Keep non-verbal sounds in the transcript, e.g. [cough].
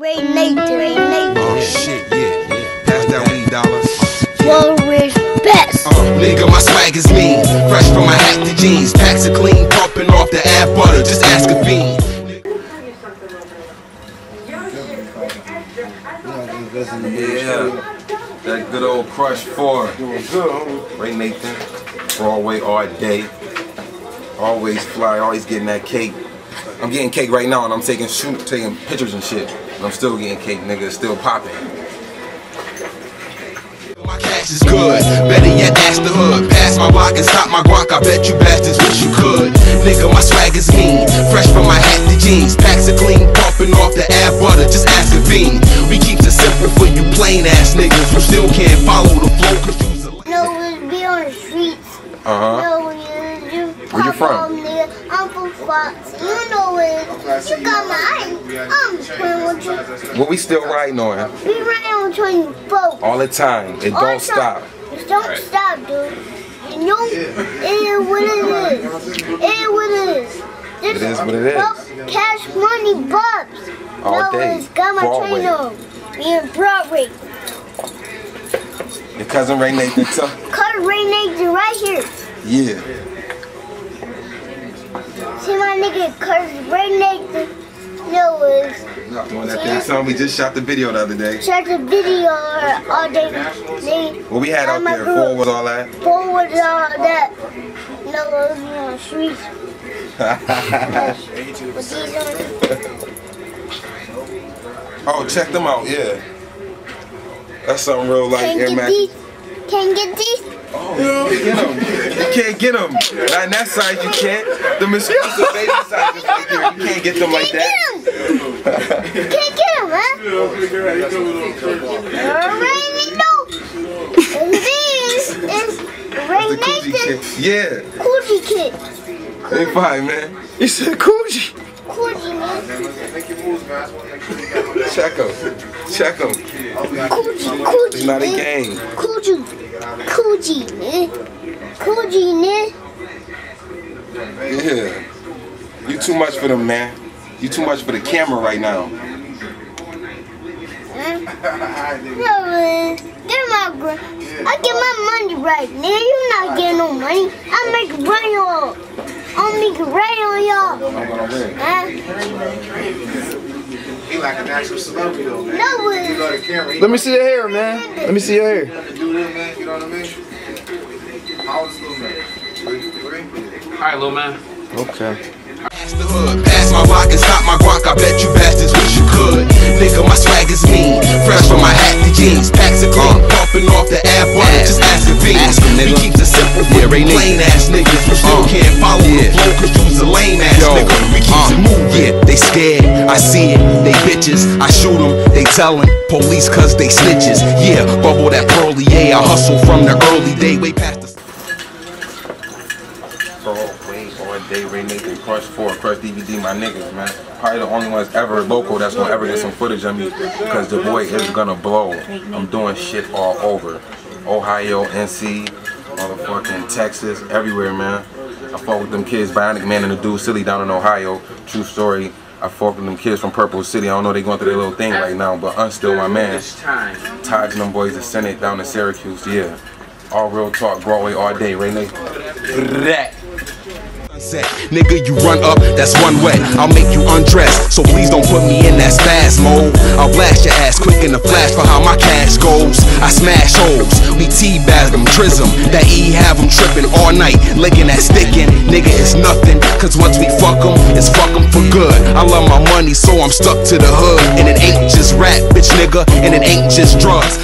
Ray Nathan, Ray Nathan. Oh shit, yeah. Pass that weed dollars. Flores best. Uh, nigga, my swag is mean. Fresh from my hat to jeans. Packs are clean, pumping off the ab butter. Just ask a fiend. Yeah, that good old Crush 4. Ray Nathan, Broadway all day. Always fly, always getting that cake. I'm getting cake right now and I'm taking shoot, taking pictures and shit. And I'm still getting cake, nigga. It's still popping. My cash is good. Better yet, ask the hood. Pass my block and stop my guac. I bet you bastards wish you could. Nigga, my swag is mean. Fresh from my hat to jeans. Packs are clean, pumping off the ab butter. Just ask a fiend. We keep it simple for you plain ass niggas who still can't follow the flow. Cause you's a No, we be on the streets. Uh huh. No, you, you Where you pop from? Off, nigga. I'm from Fox. You know it. You got eye. I'm playing with. What we still riding on We ran on 24. all the time. It All don't the stop. It don't stop, dude. You know, it is what it is. It is what it is. This It is what it is. Cash money bubs. All no, day. it's got my Broadway. train on. Me in Broadway. Your cousin Ray Nathan. Cut Ray Nathan right here. Yeah. See my nigga Cut Ray Nathan. No, it's Doing that thing. Son, we just shot the video the other day. check the video all day. They What we had out there, four was all that. forward all that. No, on the streets. [laughs] But these on Oh, check them out, yeah. That's something real like Air get Max. Can't get these. Oh, you can't get them. You can't get them. In that size, you can't. The exclusive baby size is right here. You can't get them like Can't that. get them. Can't get them, huh? Alright, no. This is Ray The Coochie Nathan. Yeah. Coochie Kid. Hey, fine, man. You said Coochie. Coochie, man. Check him. Check him. Coochie, Coochie. It's not a game. Coochie. Coochie, man. Coochie, man. Yeah. You too much for them, man. You too much for the camera right now. No, man. Get my gra- I get my money right, nigga. You not getting no money. I make rain on. I'll make rain on y'all. I'm gonna win. Huh? He like an actual celebrity though, man. No, You man. know the camera. Let me see your hair, man. Let me see your hair. to do this, man. You know what I mean? How old is little man? Three, three. Alright, little man. Okay. Ask the hood. Pass my block and stop my guac. Fiend. We keep it simple for you plain ass niggas who still uh, can't follow the flow. Cause you's a lame ass nigga. We keep uh. it move. Yeah, they scared. I see it. They bitches. I shoot them. They tellin' police cause they snitches. Yeah, bubble that pearly. Yeah, I hustle from the early day. Way past the. Broadway all day, Ray Nathan, Crush 4, Crush DVD, my niggas, man. Probably the only ones ever local that's gonna ever get some footage of me because the boy is gonna blow. I'm doing shit all over. Ohio, NC, motherfucking Texas, everywhere, man. I fought with them kids, Bionic Man and the dude Silly down in Ohio. True story. I fought with them kids from Purple City. I don't know they going through their little thing right now, but I'm still my man. It's time. Taj and them boys, the Senate down in Syracuse, yeah. All real talk, Broadway all day, Ray Nathan. Sunset. Nigga, you run up, that's one way. I'll make you undress, so please don't put me in that spaz mode. I'll blast your ass quick in the flash for how my cash goes. I smash holes, we teabag them, trism. That E have them tripping all night, licking that sticking. Nigga, it's nothing, cause once we fuck them, it's fuck them for good. I love my money, so I'm stuck to the hood. And it ain't just rap, bitch nigga, and it ain't just drugs.